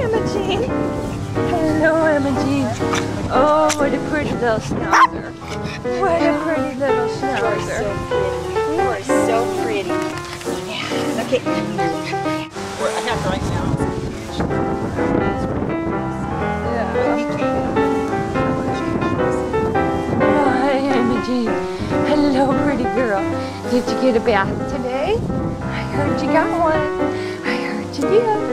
Imogene. Hello, Imogene. Oh, what a pretty little schnauzer. What a pretty little schnauzer. You are so pretty. Yeah. Okay. We're, I have right now. Hi, oh, Hello, pretty girl. Did you get a bath today? I heard you got one. I heard you did.